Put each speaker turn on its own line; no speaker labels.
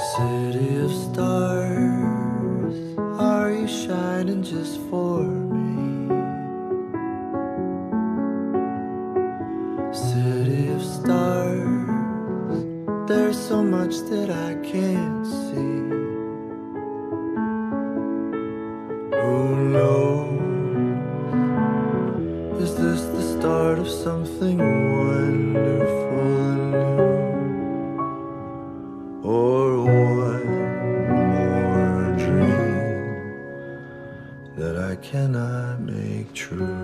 City of stars, are you shining just for me? City of stars, there's so much that I can't see. Who knows? Is this the start of something or one more dream that I cannot make true.